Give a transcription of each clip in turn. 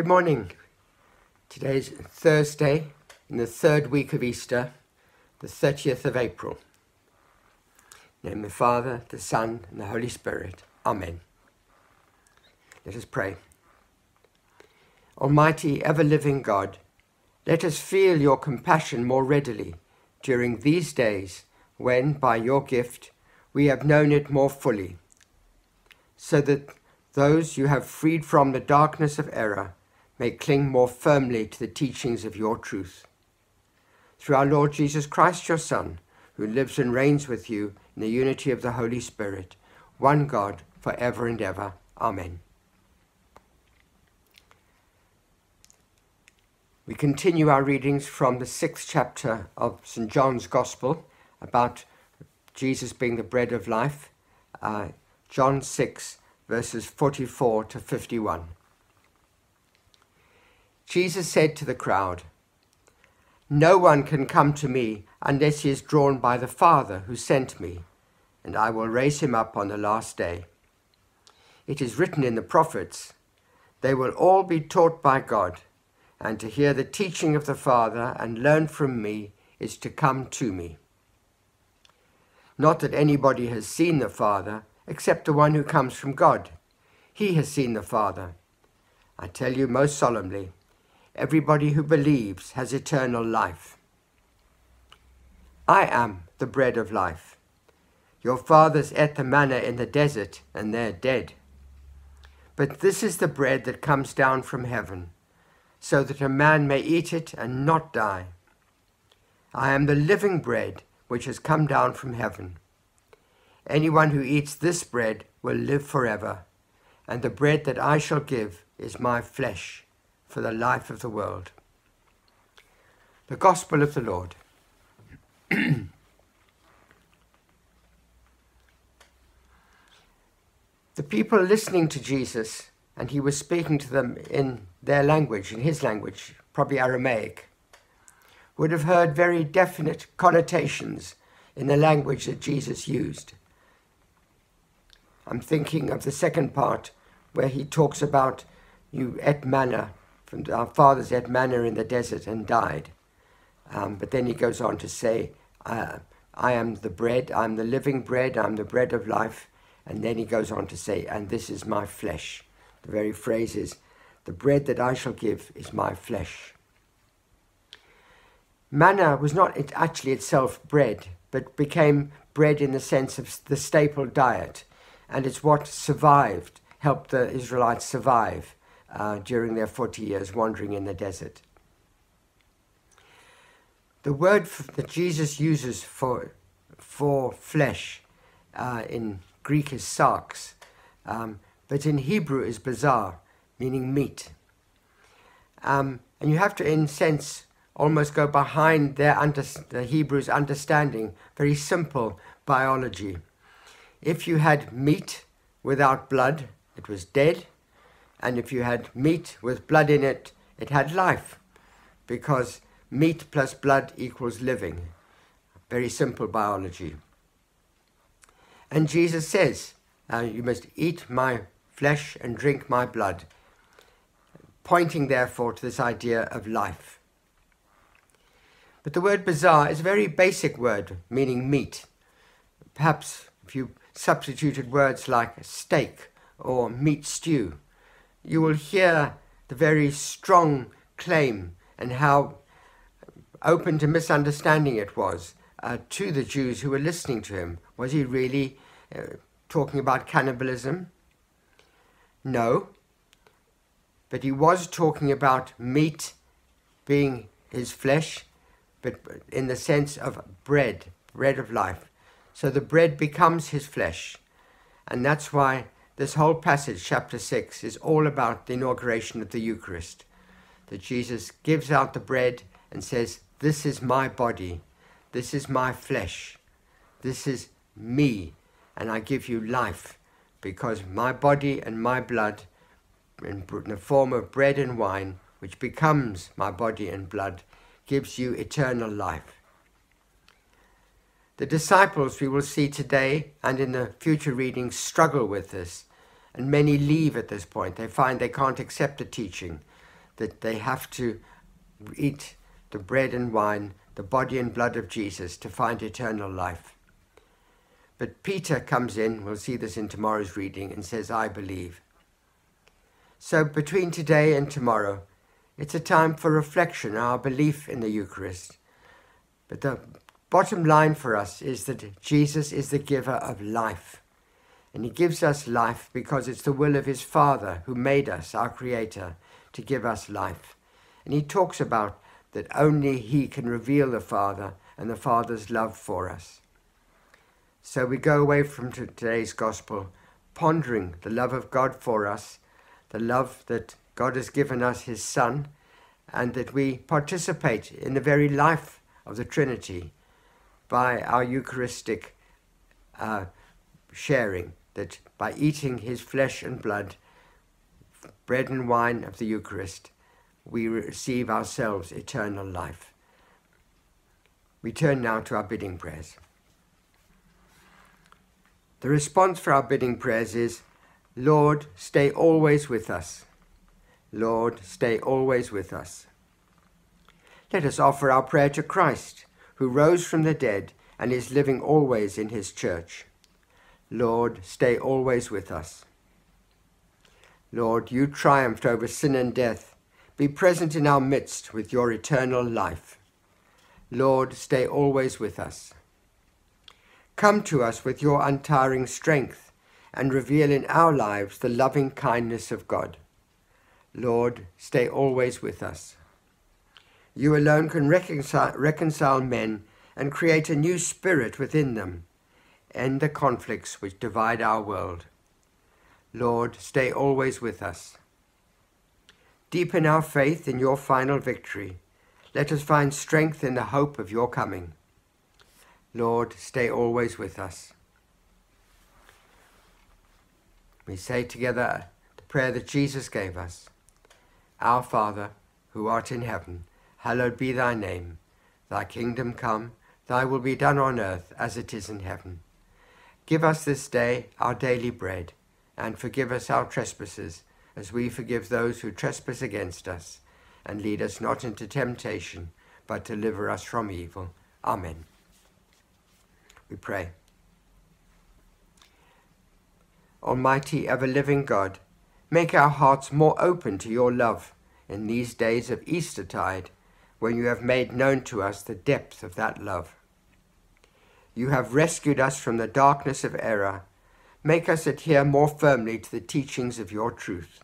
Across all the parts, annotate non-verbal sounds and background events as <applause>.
Good morning. Today is Thursday in the third week of Easter, the 30th of April. Name the Father, the Son, and the Holy Spirit. Amen. Let us pray. Almighty, ever living God, let us feel your compassion more readily during these days when, by your gift, we have known it more fully, so that those you have freed from the darkness of error may cling more firmly to the teachings of your truth. Through our Lord Jesus Christ, your Son, who lives and reigns with you in the unity of the Holy Spirit, one God, for ever and ever. Amen. We continue our readings from the sixth chapter of St. John's Gospel about Jesus being the bread of life, uh, John 6, verses 44 to 51. Jesus said to the crowd, No one can come to me unless he is drawn by the Father who sent me, and I will raise him up on the last day. It is written in the prophets, They will all be taught by God, and to hear the teaching of the Father and learn from me is to come to me. Not that anybody has seen the Father, except the one who comes from God. He has seen the Father. I tell you most solemnly, Everybody who believes has eternal life. I am the bread of life. Your fathers ate the manna in the desert, and they're dead. But this is the bread that comes down from heaven, so that a man may eat it and not die. I am the living bread which has come down from heaven. Anyone who eats this bread will live forever, and the bread that I shall give is my flesh for the life of the world. The Gospel of the Lord. <clears throat> the people listening to Jesus, and he was speaking to them in their language, in his language, probably Aramaic, would have heard very definite connotations in the language that Jesus used. I'm thinking of the second part where he talks about you ate manna from our fathers had manna in the desert and died. Um, but then he goes on to say, uh, I am the bread, I'm the living bread, I'm the bread of life. And then he goes on to say, and this is my flesh. The very phrase is, the bread that I shall give is my flesh. Manna was not actually itself bread, but became bread in the sense of the staple diet. And it's what survived, helped the Israelites survive uh, during their 40 years wandering in the desert. The word that Jesus uses for, for flesh uh, in Greek is sarx, um, but in Hebrew is bazar, meaning meat. Um, and you have to, in sense, almost go behind their under, the Hebrews' understanding, very simple biology. If you had meat without blood, it was dead and if you had meat with blood in it, it had life, because meat plus blood equals living. Very simple biology. And Jesus says, uh, You must eat my flesh and drink my blood, pointing therefore to this idea of life. But the word bazar is a very basic word meaning meat. Perhaps if you substituted words like steak or meat stew, you will hear the very strong claim and how open to misunderstanding it was uh, to the Jews who were listening to him. Was he really uh, talking about cannibalism? No. But he was talking about meat being his flesh, but in the sense of bread, bread of life. So the bread becomes his flesh. And that's why this whole passage, chapter 6, is all about the inauguration of the Eucharist. That Jesus gives out the bread and says, This is my body, this is my flesh, this is me, and I give you life, because my body and my blood, in the form of bread and wine, which becomes my body and blood, gives you eternal life. The disciples, we will see today and in the future readings, struggle with this and many leave at this point. They find they can't accept the teaching. that they have to eat the bread and wine, the body and blood of Jesus, to find eternal life. But Peter comes in, we'll see this in tomorrow's reading, and says, I believe. So between today and tomorrow, it's a time for reflection, our belief in the Eucharist. But the bottom line for us is that Jesus is the giver of life. And he gives us life because it's the will of his Father who made us, our Creator, to give us life. And he talks about that only he can reveal the Father and the Father's love for us. So we go away from today's gospel pondering the love of God for us, the love that God has given us his Son, and that we participate in the very life of the Trinity by our Eucharistic uh, sharing, that by eating his flesh and blood, bread and wine of the Eucharist, we receive ourselves eternal life. We turn now to our bidding prayers. The response for our bidding prayers is, Lord, stay always with us. Lord, stay always with us. Let us offer our prayer to Christ, who rose from the dead and is living always in his church. Lord, stay always with us. Lord, you triumphed over sin and death. Be present in our midst with your eternal life. Lord, stay always with us. Come to us with your untiring strength and reveal in our lives the loving kindness of God. Lord, stay always with us. You alone can reconcile, reconcile men and create a new spirit within them, end the conflicts which divide our world. Lord, stay always with us. Deepen our faith in your final victory. Let us find strength in the hope of your coming. Lord, stay always with us. We say together the prayer that Jesus gave us. Our Father, who art in heaven, hallowed be thy name. Thy kingdom come, thy will be done on earth as it is in heaven. Give us this day our daily bread, and forgive us our trespasses, as we forgive those who trespass against us. And lead us not into temptation, but deliver us from evil. Amen. We pray. Almighty, ever living God, make our hearts more open to your love in these days of Eastertide, when you have made known to us the depth of that love. You have rescued us from the darkness of error. Make us adhere more firmly to the teachings of your truth.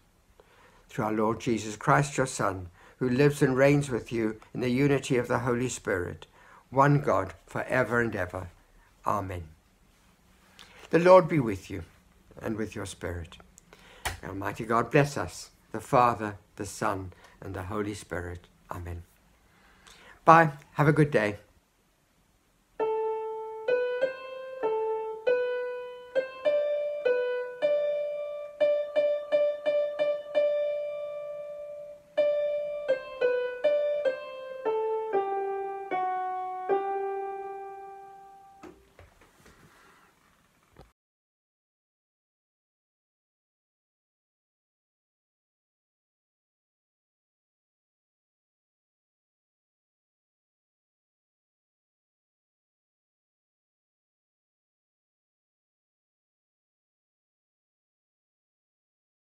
Through our Lord Jesus Christ, your Son, who lives and reigns with you in the unity of the Holy Spirit, one God, for ever and ever. Amen. The Lord be with you and with your spirit. Almighty God bless us, the Father, the Son, and the Holy Spirit. Amen. Bye. Have a good day.